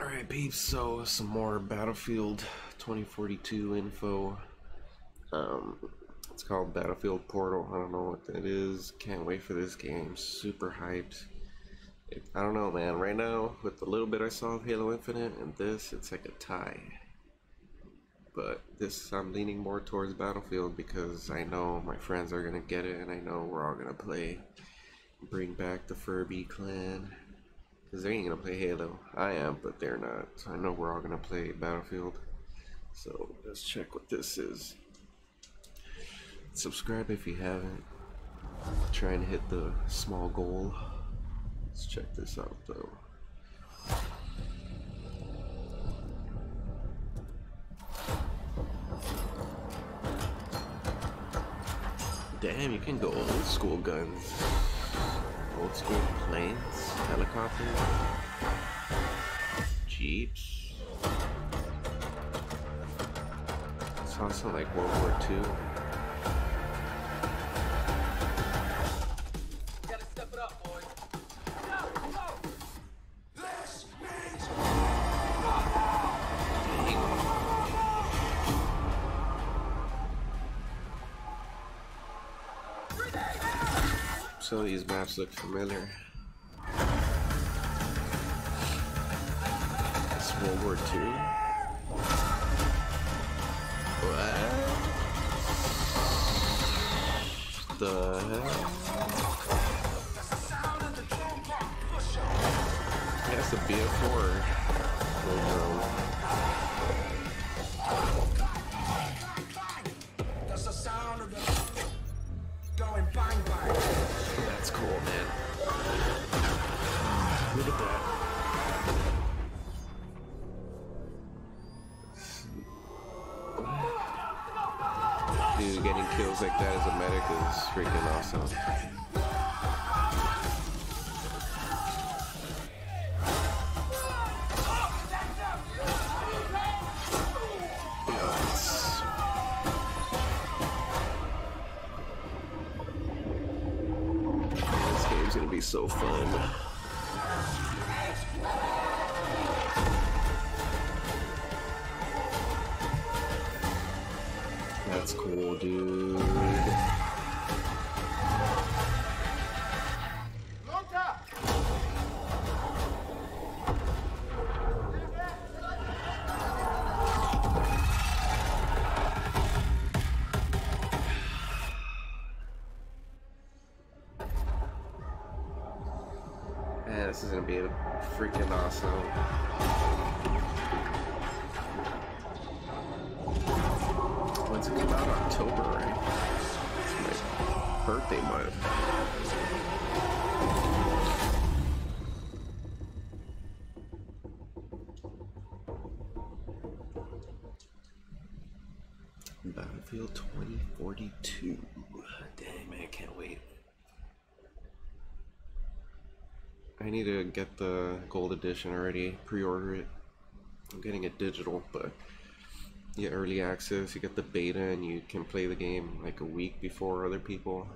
Alright, peeps, so some more Battlefield 2042 info. Um, it's called Battlefield Portal. I don't know what that is. Can't wait for this game. Super hyped. It, I don't know, man. Right now, with the little bit I saw of Halo Infinite and this, it's like a tie. But this, I'm leaning more towards Battlefield because I know my friends are gonna get it and I know we're all gonna play. Bring back the Furby clan. Because they ain't gonna play Halo. I am, but they're not. So I know we're all gonna play Battlefield. So let's check what this is. Subscribe if you haven't. Trying to hit the small goal. Let's check this out though. Damn, you can go old school guns. Old school planes, helicopters, jeeps. Also like World War II. Some of these maps look familiar. It's World War II. What? The hell? It's a BF4. Dude, getting kills like that as a medic is freaking awesome. It's- This game's gonna be so fun. Dude. Man, this is gonna be a freaking awesome. Battlefield 2042. Dang, man, I can't wait. I need to get the gold edition already, pre-order it. I'm getting it digital, but you get early access, you get the beta, and you can play the game like a week before other people.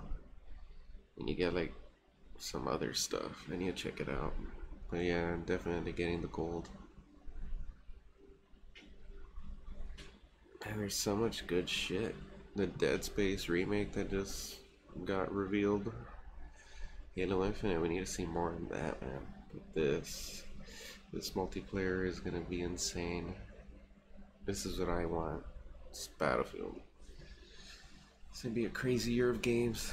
And you get like some other stuff. I need to check it out. But yeah, I'm definitely getting the gold. And there's so much good shit. The Dead Space remake that just got revealed. Halo Infinite, we need to see more of that, man. But this, this multiplayer is gonna be insane. This is what I want. It's Battlefield. It's gonna be a crazy year of games.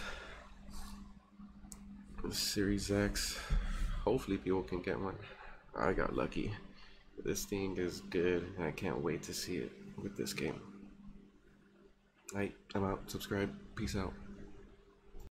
Series X. Hopefully people can get one. I got lucky. This thing is good and I can't wait to see it with this game. Alright, I'm out. Subscribe. Peace out.